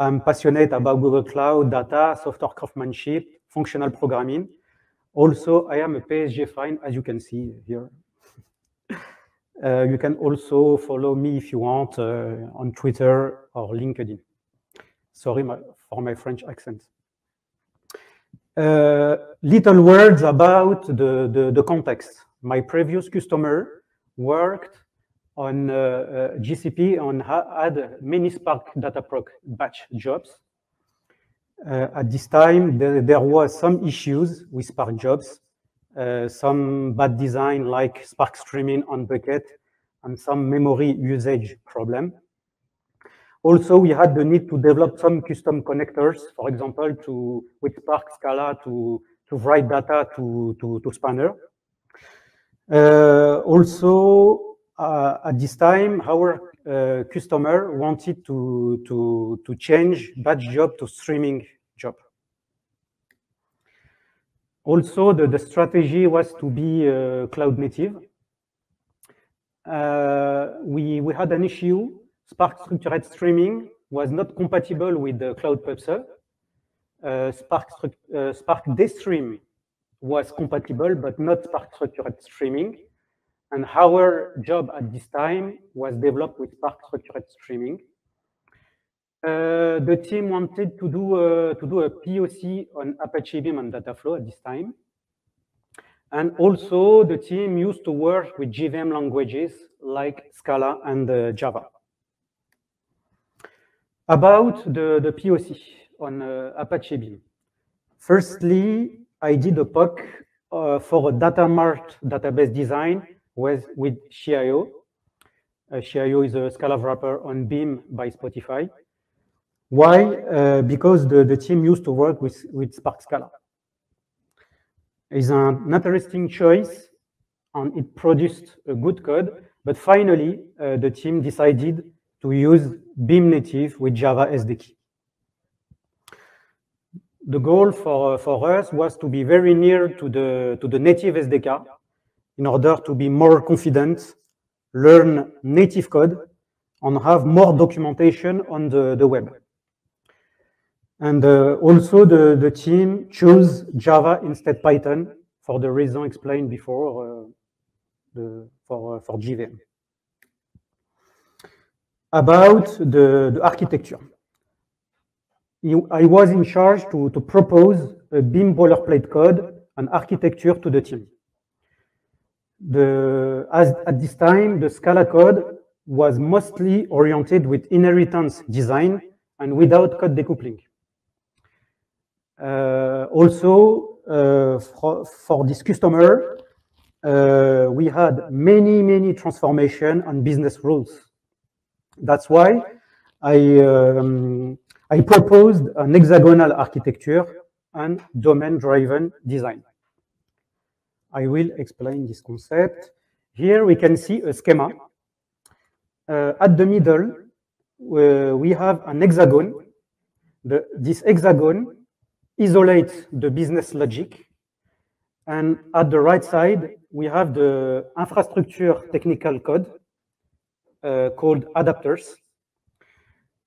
I'm passionate about Google Cloud, data, software craftsmanship, functional programming. Also, I am a PSG fan, as you can see here. Uh, you can also follow me if you want uh, on Twitter or LinkedIn. Sorry my, for my French accent. Uh, little words about the, the, the, context. My previous customer worked on uh, uh, GCP on had many Spark Dataproc batch jobs. Uh, at this time, there, there, was some issues with Spark jobs, some bad design like Spark streaming on bucket, and some memory usage problem. Also, we had the need to develop some custom connectors, for example, to with Spark Scala to, to write data to, to, to Spanner. Uh, also, uh, at this time, our uh, customer wanted to, to, to change batch job to streaming job. Also, the, the strategy was to be uh, cloud native. Uh, we, we had an issue. Spark structured streaming was not compatible with the Cloud Pub Sub. Uh, Spark, uh, Spark DStream was compatible, but not Spark structured streaming. And our job at this time was developed with Spark structured streaming. Uh, the team wanted to do a, to do a POC on Apache Beam and Dataflow at this time. And also the team used to work with JVM languages like Scala and uh, Java. About the, the POC on uh, Apache Beam. Firstly, I did a POC uh, for a data mart database design with, with Scio. Uh, Scio is a Scala wrapper on Beam by Spotify. Why? Uh, because the, the team used to work with, with Spark Scala is an interesting choice and it produced a good code. But finally, uh, the team decided to use Beam Native with Java SDK. The goal for, for us was to be very near to the, to the native SDK in order to be more confident, learn native code, and have more documentation on the, web. And uh, also the, the team chose Java instead Python for the reason explained before uh, for, uh, JVM. About the, the architecture. I was in charge to, to propose a Beam boilerplate code and architecture to the team. The, as, at this time, the Scala code was mostly oriented with inheritance design and without code decoupling. Uh, also, uh, for, for, this customer, uh, we had many, many transformation and business rules. That's why I, um, I proposed an hexagonal architecture and domain-driven design. I will explain this concept. Here we can see a schema. Uh, at the middle, uh, we have an hexagon. The, this hexagon isolates the business logic. And at the right side, we have the infrastructure technical code uh, called adapters.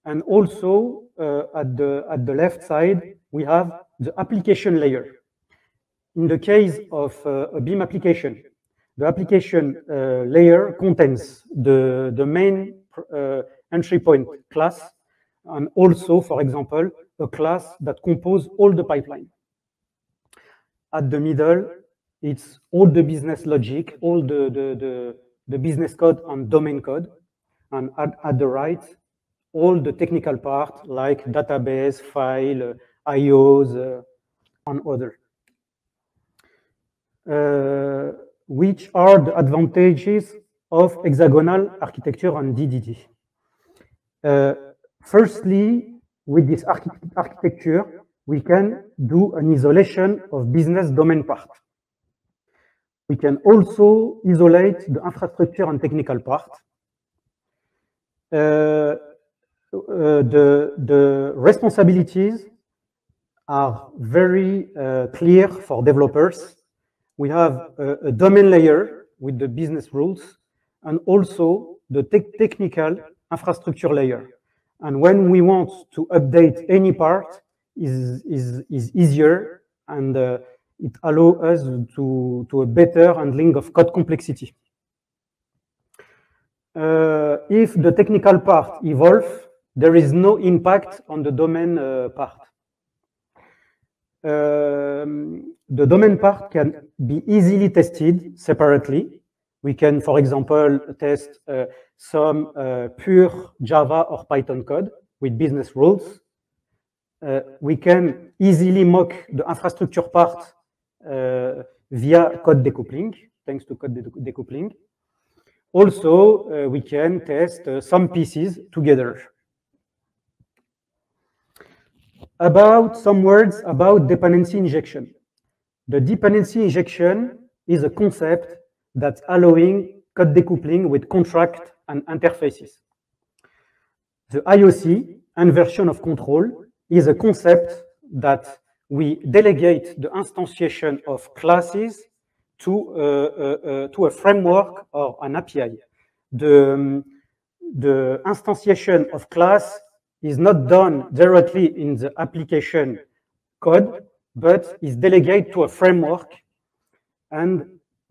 And also uh, at, the, at the left side, we have the application layer. In the case of uh, a BEAM application, the application uh, layer contains the, the main uh, entry point class and also, for example, a class that compose all the pipeline. At the middle, it's all the business logic, all the, the, the, the business code and domain code. And at, at, the right, all the technical part like database, file, IOs, uh, and other. Uh, which are the advantages of hexagonal architecture and DDD? Uh, firstly, with this archi architecture, we can do an isolation of business domain part. We can also isolate the infrastructure and technical part. Uh, uh, the, the responsibilities are very uh, clear for developers. We have a, a, domain layer with the business rules and also the te technical infrastructure layer And when we want to update any part, is is is easier and uh, it allows us to to a better handling of code complexity. Uh, if the technical part evolves, there is no impact on the domain uh, part. Um, the domain part can be easily tested separately. We can, for example, test uh, some uh, pure Java or Python code with business rules. Uh, we can easily mock the infrastructure part via code decoupling, thanks to code decoupling. Also, uh, we can test uh, some pieces together. About some words about dependency injection. The dependency injection is a concept that's allowing code decoupling with contract and interfaces. The IOC, inversion of control, is a concept that we delegate the instantiation of classes to, uh, uh, uh, to a framework or an API. The, um, the instantiation of class is not done directly in the application code, but is delegated to a framework. And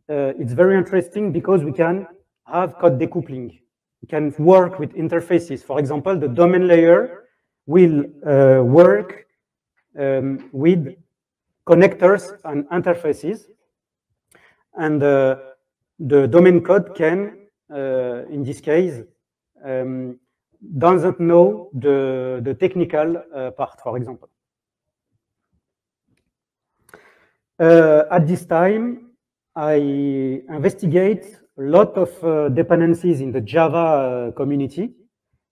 uh, it's very interesting because we can have code decoupling. We can work with interfaces. For example, the domain layer will uh, work um, with connectors and interfaces. And uh, the domain code can, uh, in this case, um, doesn't know the, technical uh, part, for example. Uh, at this time, I investigate a lot of uh, dependencies in the Java uh, community.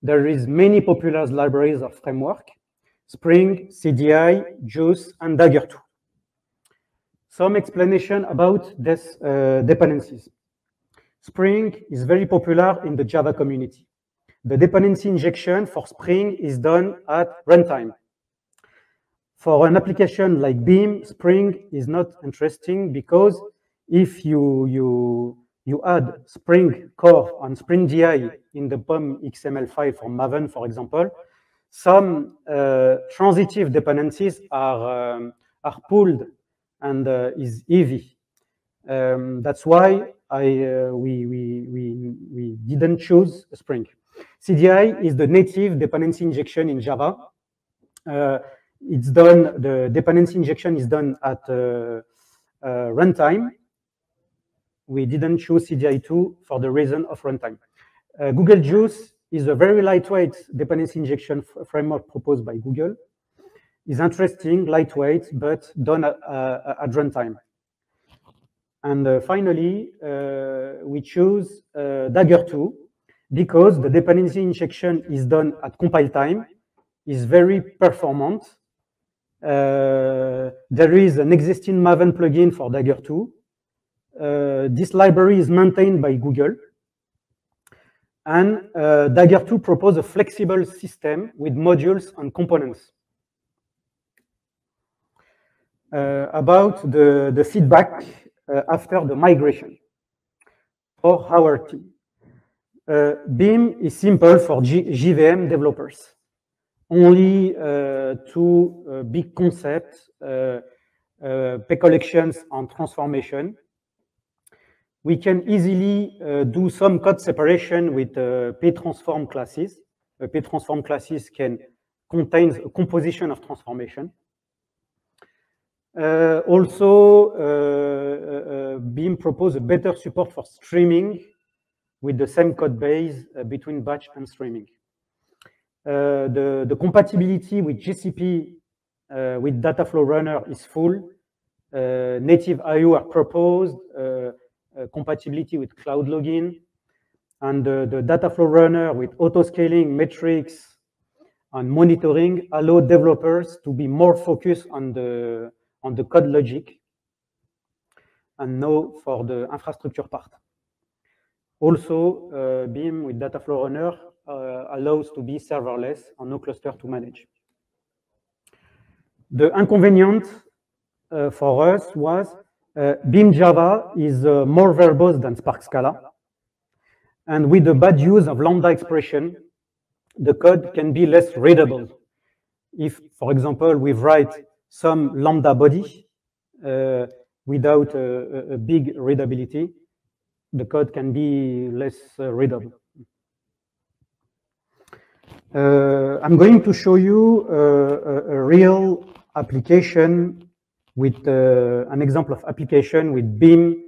There is many popular libraries of framework, Spring, CDI, Juice, and Dagger2. Some explanation about these uh, dependencies. Spring is very popular in the Java community. The dependency injection for Spring is done at runtime. For an application like Beam, Spring is not interesting because if you, you, you add Spring Core and Spring DI in the POM XML file for Maven, for example, some uh, transitive dependencies are, um, are pulled and uh, is heavy. Um, that's why I, uh, we, we, we, we didn't choose Spring. CDI is the native dependency injection in Java. Uh, it's done, the dependency injection is done at uh, uh, runtime. We didn't choose CDI2 for the reason of runtime. Uh, Google Guice is a very lightweight dependency injection framework proposed by Google. It's interesting, lightweight, but done at, uh, at runtime. And uh, finally, we choose Dagger2, because the dependency injection is done at compile time, is very performant. Uh, there is an existing Maven plugin for Dagger2. Uh, this library is maintained by Google. And uh, Dagger2 proposes a flexible system with modules and components. Uh, about the, the feedback uh, after the migration for our team. Uh, Beam is simple for G JVM developers. Only uh, two uh, big concepts, P collections and transformation. We can easily do some code separation with P transform classes. P transform classes can contains a composition of transformation. Uh, also, uh, uh, Beam proposes better support for streaming with the same code base uh, between batch and streaming. Uh, the, the compatibility with GCP uh, with Dataflow Runner is full. native IO are proposed, compatibility with Cloud Logging, and the Dataflow Runner with auto-scaling metrics and monitoring allow developers to be more focused on the, on the code logic and no for the infrastructure part. Also, uh, Beam with Dataflow Runner uh, allows to be serverless and no cluster to manage. The inconvenient uh, for us was Beam Java is more verbose than Spark Scala. And with the bad use of lambda expression, the code can be less readable. If, for example, we write some lambda body uh, without a, a, big readability, the code can be less uh, readable. Uh, I'm going to show you uh, a, a, real application with uh, an example of application with Beam,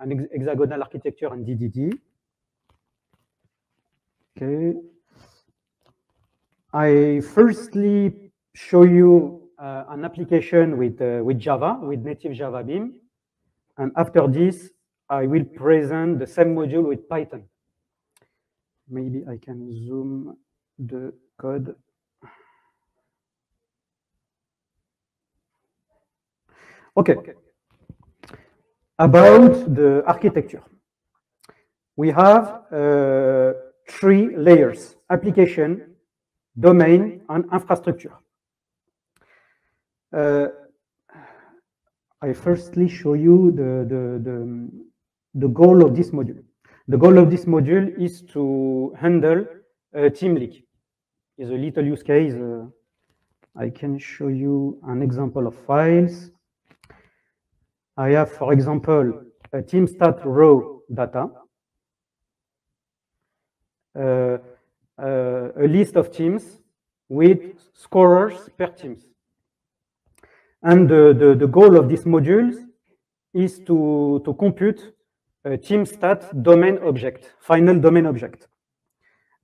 an ex hexagonal architecture and DDD. Okay. I firstly show you uh, an application with, uh, with Java, with native Java Beam. And after this, I will present the same module with Python. Maybe I can zoom the code. Okay. About the architecture. We have uh, three layers, application, domain, and infrastructure. Uh, I firstly show you the, the, the, the goal of this module. The goal of this module is to handle a team league. Is a little use case. Uh, I can show you an example of files. I have, for example, a team stat row data, uh, uh, a list of teams with scorers per teams. And the, the, the goal of this module is to, to compute team stat domain object, final domain object.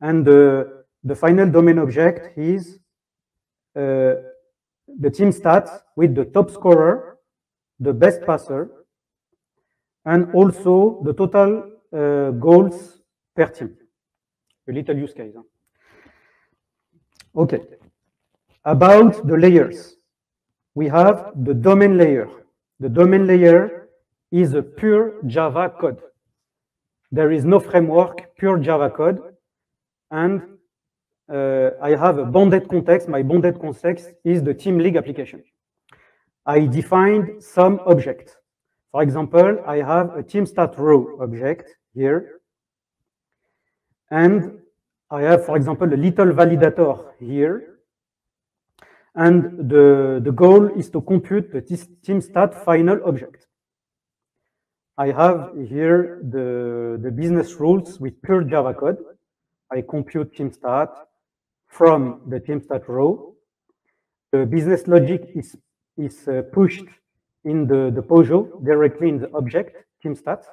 And the, the final domain object is uh, the team stats with the top scorer, the best passer, and also the total uh, goals per team. A little use case. Huh? Okay. About the layers we have the domain layer. The domain layer is a pure Java code. There is no framework, pure Java code. And uh, I have a bounded context. My bounded context is the team league application. I defined some object. For example, I have a team stat row object here. And I have, for example, a little validator here. And the, the goal is to compute the team stat final object. I have here the, the business rules with pure Java code. I compute team stat from the team stat row. The business logic is, is uh, pushed in the, the POJO directly in the object team stat.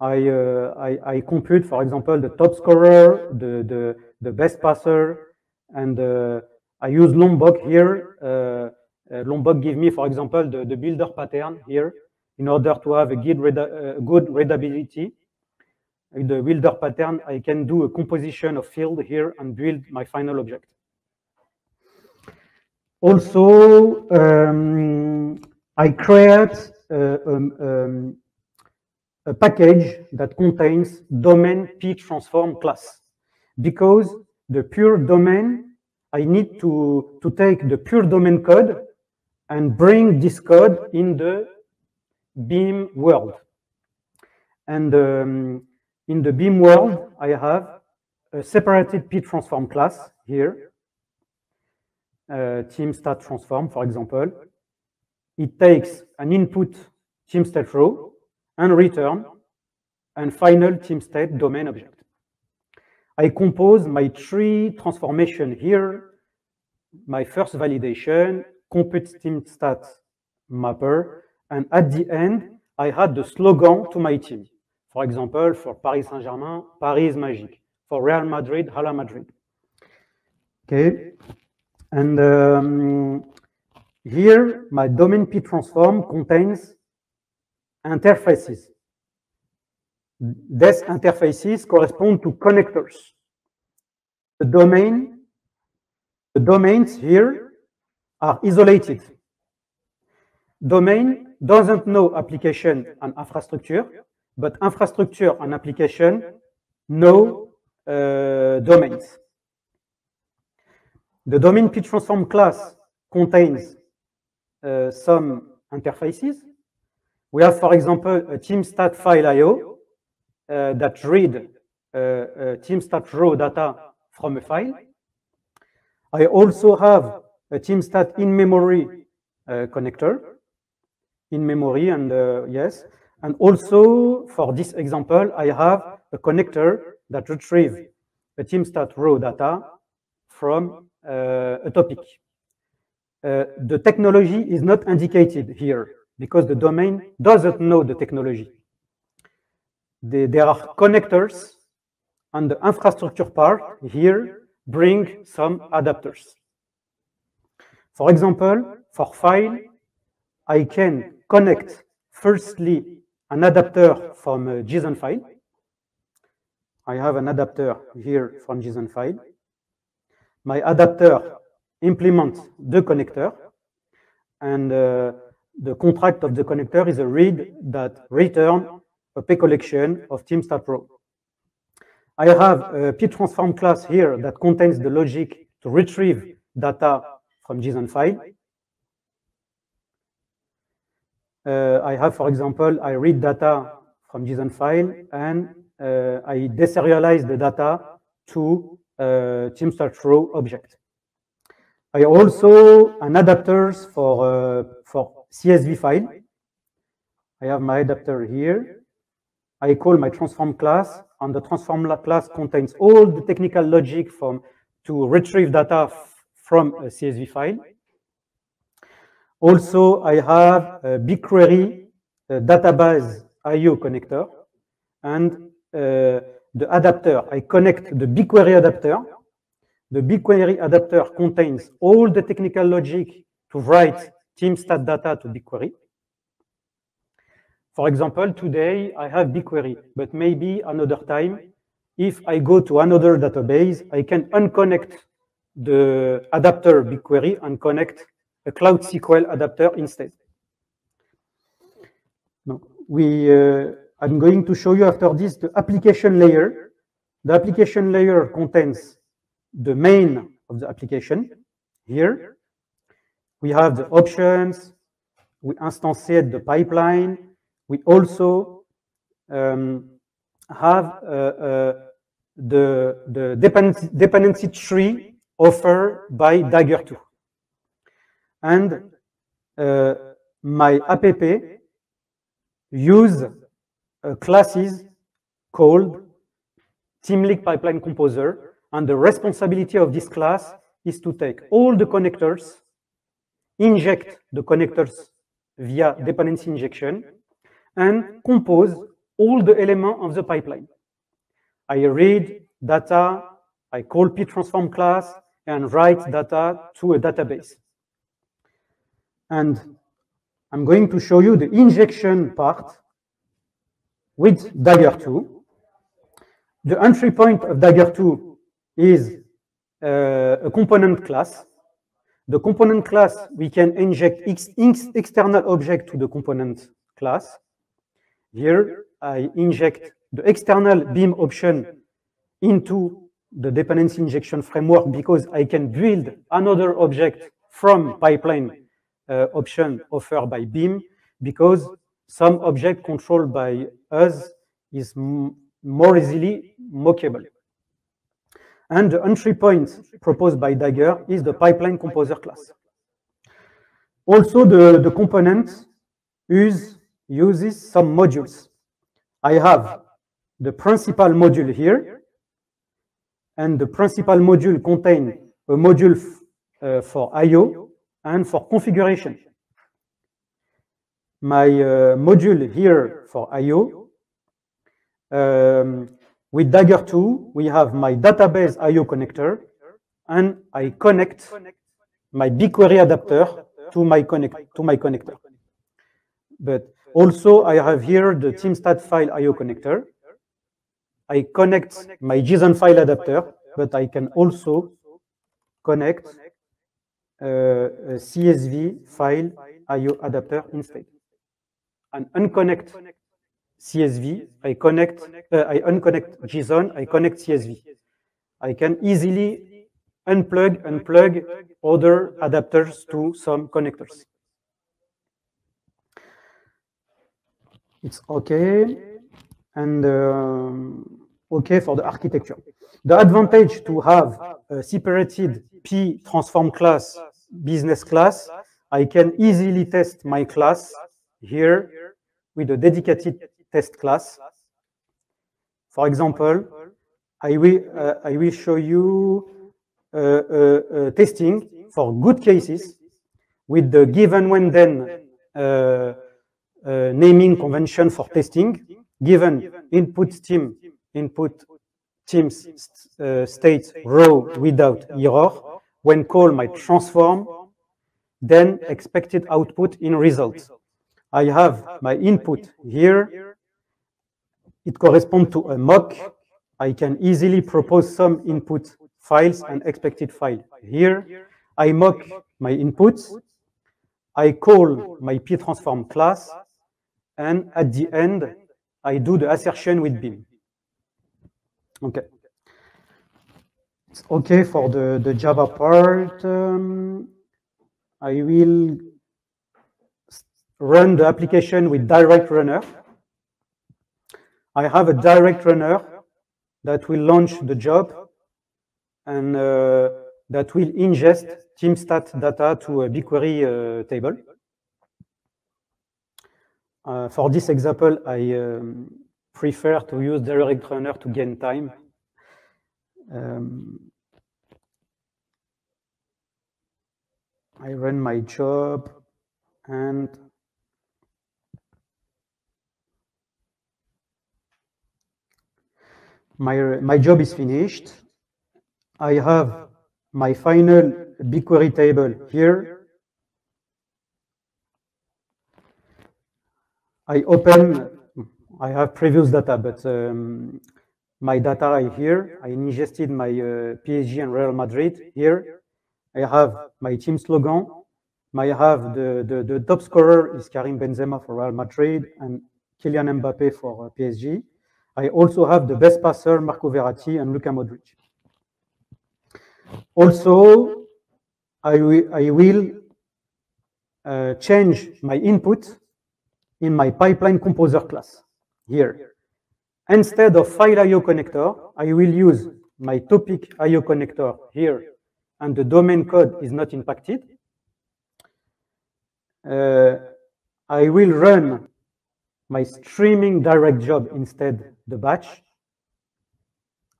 I, uh, I, I, compute, for example, the top scorer, the, the, the best passer, and uh, I use Lombok here. Uh, uh, Lombok give me, for example, the, the builder pattern here in order to have a good, uh, good readability. With the builder pattern, I can do a composition of field here and build my final object. Also, um, I create uh, um, um, a package that contains domain p transform class because the pure domain I need to, to take the pure domain code and bring this code in the Beam world. And um, in the Beam world, I have a separated p-transform class here, uh, team stat transform, for example. It takes an input team state row and return and final team state domain object. I compose my three transformation here, my first validation, compute team stat mapper, and at the end, I had the slogan to my team. For example, for Paris Saint-Germain, Paris magic. For Real Madrid, Hala Madrid. Okay. And um, here, my domain P transform contains interfaces. These interfaces correspond to connectors. The domain, the domains here are isolated. Domain doesn't know application and infrastructure, but infrastructure and application know uh, domains. The domain p-transform class contains uh, some interfaces. We have, for example, a team stat file IO uh, that read uh, uh, team stat row data from a file. I also have a TeamStat in-memory uh, connector, in memory, and uh, yes. And also, for this example, I have a connector that retrieves a TeamStat raw data from uh, a topic. Uh, the technology is not indicated here because the domain doesn't know the technology. The, there are connectors and the infrastructure part here bring some adapters. For example, for file, I can connect firstly an adapter from a JSON file. I have an adapter here from JSON file. My adapter implements the connector, and uh, the contract of the connector is a read that return a P collection of TeamStat raw. I have a ptransform class here that contains the logic to retrieve data from JSON file. Uh, I have, for example, I read data from JSON file and uh, I deserialize the data to uh, TeamStat raw object. I also an adapters for uh, for CSV file. I have my adapter here. I call my transform class, and the transform class contains all the technical logic from to retrieve data from a CSV file. Also, I have a BigQuery a database IO connector, and uh, the adapter. I connect the BigQuery adapter. The BigQuery adapter contains all the technical logic to write TeamStat data to BigQuery. For example, today I have BigQuery, but maybe another time, if I go to another database, I can unconnect the adapter BigQuery and connect a Cloud SQL adapter instead. No, we, uh, I'm going to show you after this the application layer. The application layer contains the main of the application here. We have the options, we instantiate the pipeline, we also um, have uh, uh, the, the dependency, dependency tree offered by Dagger 2. And uh, my app use classes called TeamLeague Pipeline Composer, and the responsibility of this class is to take all the connectors, inject the connectors via dependency injection, and compose all the elements of the pipeline. I read data, I call ptransform class, and write data to a database. And I'm going to show you the injection part with Dagger 2. The entry point of Dagger 2 is uh, a component class. The component class, we can inject ex external object to the component class. Here, I inject the external beam option into the dependency injection framework because I can build another object from pipeline option offered by beam because some object controlled by us is more easily mockable. And the entry point proposed by Dagger is the pipeline composer class. Also, the, the component is uses some modules. I have the principal module here, and the principal module contains a module uh, for I.O. and for configuration. My uh, module here for I.O. Um, with Dagger 2, we have my database I.O. connector, and I connect my BigQuery adapter to my, connect, to my connector. But also, I have here the TeamStat file IO connector. I connect my JSON file adapter, but I can also connect CSV file IO adapter instead. And unconnect CSV, I connect, uh, I unconnect JSON, I connect CSV. I can easily unplug and plug other adapters to some connectors. it's okay. And um, okay for the architecture. The advantage to have a separated P transform class, business class, I can easily test my class here with a dedicated test class. For example, I will, uh, I will show you uh, uh, uh testing for good cases with the given when then uh, uh, naming convention for testing, given input team, input teams state row without error, when call my transform, then expected output in result. I have my input here. It corresponds to a mock. I can easily propose some input files and expected file. Here, I mock my inputs. I call my p-transform class. And at the end, I do the assertion with Beam. Okay. It's okay for the, the Java part. Um, I will run the application with direct runner. I have a direct runner that will launch the job and uh, that will ingest TeamStat data to a BigQuery uh, table. Uh, for this example, I um, prefer to use direct runner to gain time. Um, I run my job and my, my job is finished. I have my final BigQuery table here. I open, I have previous data, but um, my data here. I ingested my uh, PSG and Real Madrid here. I have my team slogan. I have the, the, the top scorer is Karim Benzema for Real Madrid and Kylian Mbappe for uh, PSG. I also have the best passer, Marco Verratti and Luka Modric. Also, I, I will uh, change my input in my pipeline composer class here. Instead of file IO connector, I will use my topic IO connector here, and the domain code is not impacted. Uh, I will run my streaming direct job instead the batch.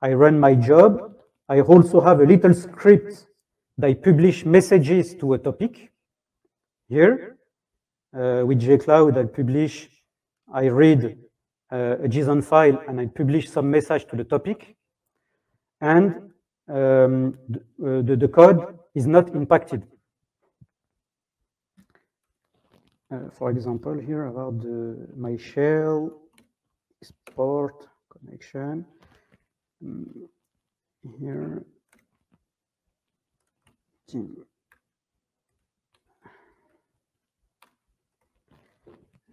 I run my job I also have a little script that I publish messages to a topic. Here, uh, with gcloud, I publish, I read a JSON file and I publish some message to the topic. And um, the, uh, the, the, code is not impacted. Uh, for example, here about the, my shell, export, connection. Um, here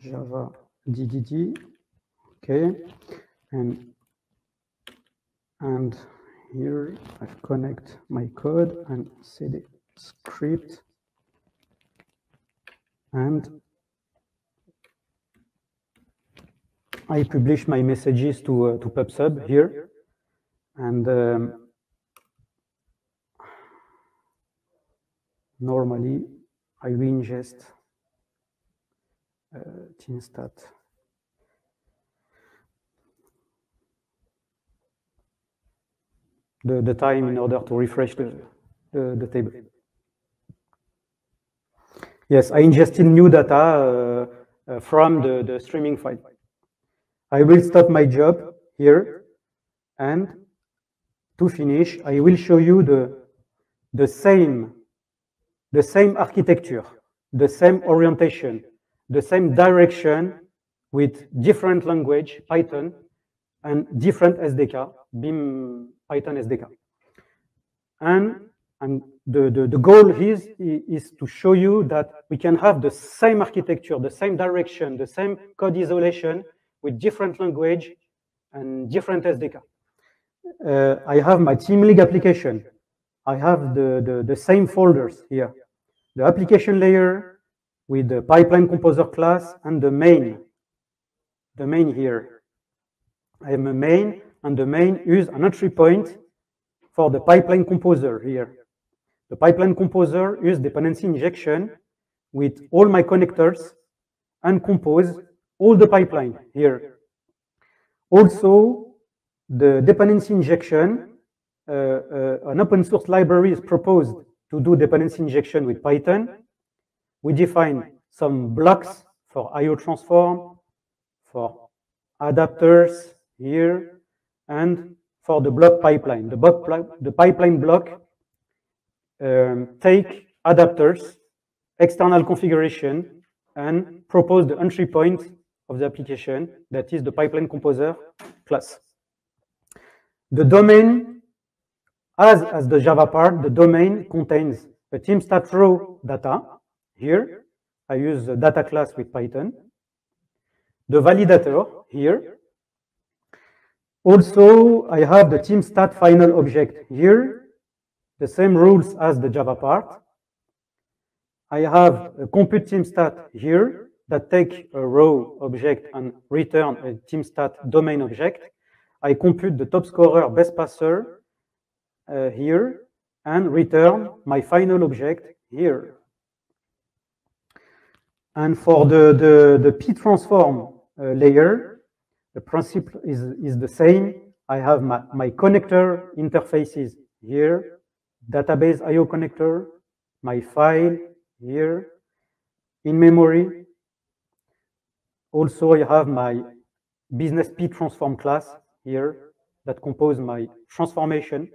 Java DDD, okay, and and here I connect my code and cd script and I publish my messages to uh, to PubSub here and um, normally I will ingest uh, TeamStat. The, the time in order to refresh the, the, the table. Yes, I ingested new data uh, uh, from the, the streaming file. I will stop my job here and to finish, I will show you the, the same the same architecture, the same orientation, the same direction with different language, Python, and different SDK, Beam Python SDK. And, and the, the, the goal is, is to show you that we can have the same architecture, the same direction, the same code isolation with different language and different SDK. Uh, I have my TeamLeague application. I have the, the, the same folders here the application layer with the pipeline composer class and the main, the main here. I am a main and the main use an entry point for the pipeline composer here. The pipeline composer use dependency injection with all my connectors and compose all the pipeline here. Also, the dependency injection, uh, uh, an open source library is proposed to do dependency injection with Python. We define some blocks for IO transform, for adapters here, and for the block pipeline. The, block, the pipeline block um, take adapters, external configuration, and propose the entry point of the application, that is the pipeline composer class. The domain, as, as the Java part, the domain contains a TeamStat raw data. Here, I use the data class with Python. The validator here. Also, I have the team stat final object here, the same rules as the Java part. I have a compute team stat here that take a row object and return a team stat domain object. I compute the top scorer best passer uh, here and return my final object here. And for the, the, the P transform uh, layer, the principle is, is the same. I have my, my connector interfaces here, database IO connector, my file here, in memory. Also, I have my business P transform class here that compose my transformation.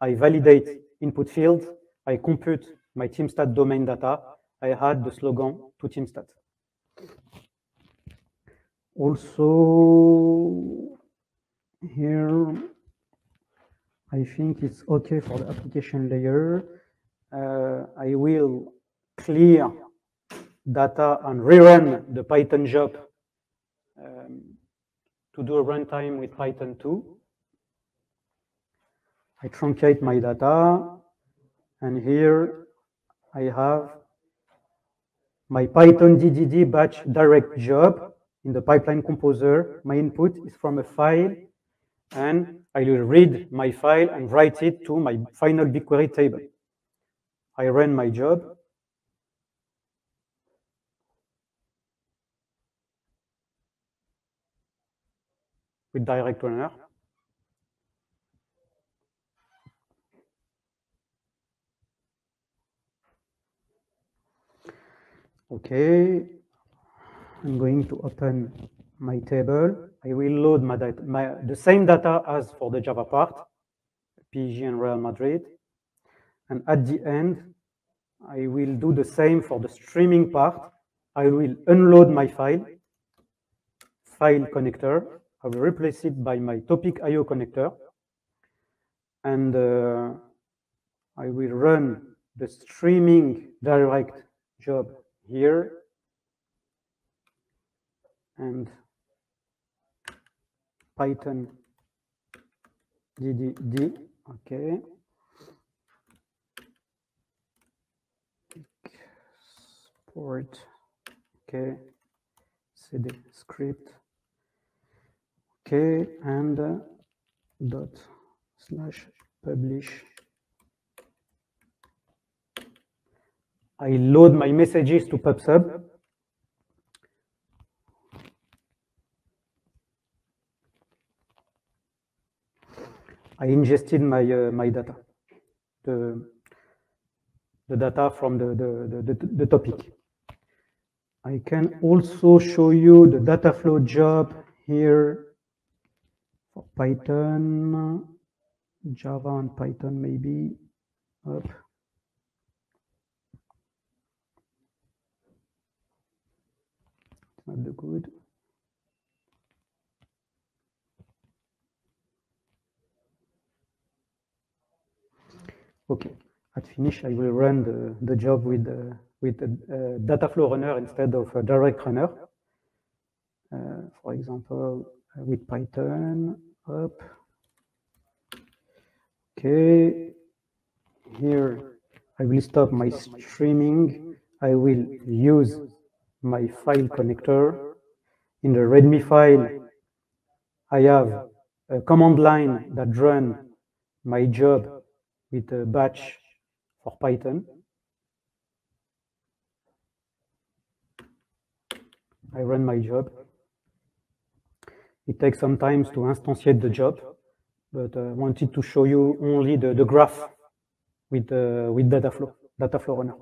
I validate input fields. I compute my TeamStat domain data. I add the slogan to TeamStat. Also, here, I think it's okay for the application layer. Uh, I will clear data and rerun the Python job um, to do a runtime with Python 2. I truncate my data, and here I have my Python DDD batch direct job in the pipeline composer. My input is from a file, and I will read my file and write it to my final BigQuery table. I run my job. with direct runner. Okay, I'm going to open my table. I will load my, my the same data as for the Java part, PSG and Real Madrid. And at the end, I will do the same for the streaming part. I will unload my file, file connector. I will replace it by my topic IO connector. And uh, I will run the streaming direct job here and Python DDD, okay. Export, okay, cd script, okay, and uh, dot slash publish. I load my messages to PubSub. I ingested my uh, my data, the the data from the the, the, the, topic. I can also show you the data flow job here for Python, Java and Python maybe. Up. not the good. Okay, at finish, I will run the, the job with the, with the uh, data flow runner instead of a direct runner. Uh, for example, uh, with Python, up. Okay, here I will stop my streaming. I will use my file connector. In the README file, I have a command line that run my job with a batch for Python. I run my job. It takes some time to instantiate the job, but I wanted to show you only the, the graph with, uh, with Dataflow, Dataflow runner.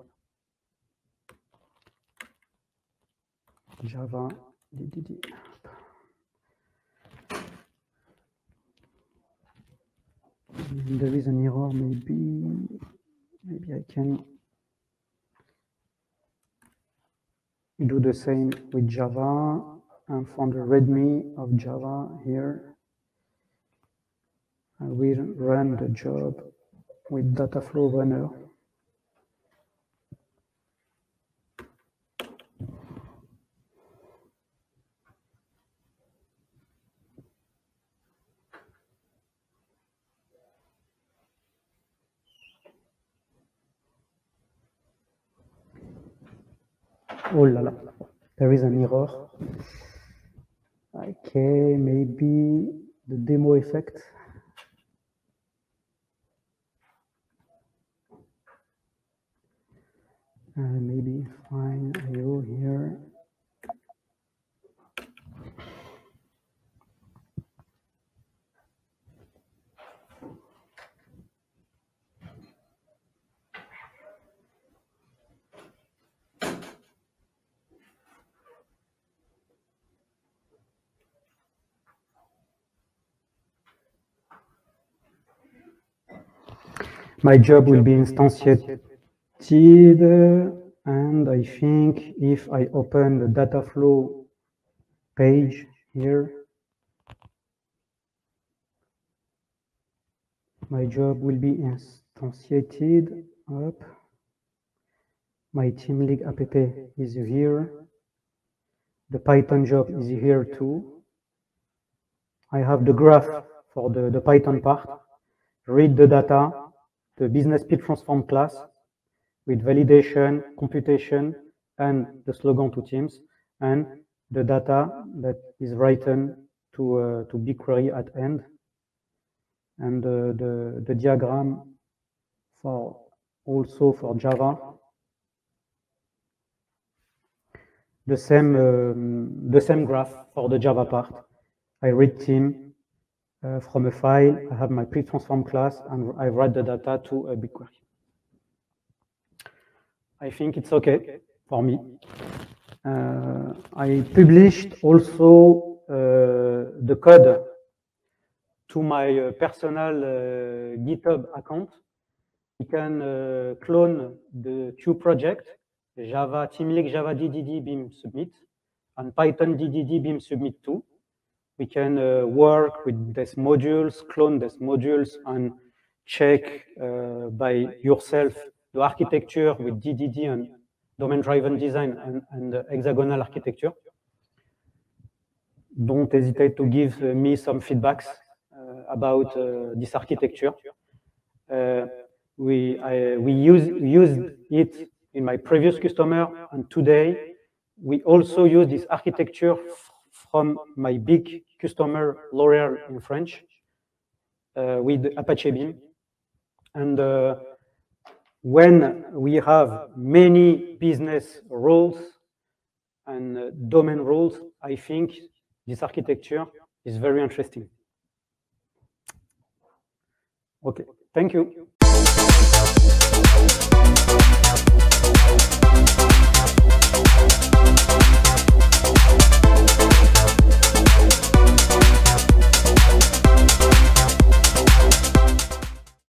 Java, DDD. There is an error, maybe, maybe I can do the same with Java and from the README of Java here, I will run the job with Dataflow Runner. Oh la la, there is an error. Okay, maybe the demo effect. Uh, maybe find IO here. My job will be instantiated and I think if I open the Dataflow page here, my job will be instantiated up. My team league app is here. The Python job is here too. I have the graph for the, the Python part. Read the data, the business PTransform class with validation, computation, and the slogan to teams, and the data that is written to, uh, to BigQuery at end, and uh, the, the diagram for also for Java. The same, um, the same graph for the Java part. I read team uh, from a file, I have my PTransform class, and I write the data to a BigQuery. I think it's okay for me. Uh, I published also uh, the code to my uh, personal uh, GitHub account. You can uh, clone the two projects, Java TeamLeague Java DDD Beam Summit and Python DDD Beam Summit 2. We can uh, work with these modules, clone these modules, and check by yourself the architecture with DDD and domain-driven design and, and hexagonal architecture. Don't hesitate to give me some feedbacks uh, about uh, this architecture. Uh, we I, we use used it in my previous customer, and today we also use this architecture from my big customer, L'Oréal in French, uh, with Apache Beam. And uh, when we have many business roles and uh, domain roles, I think this architecture is very interesting. Okay, thank you.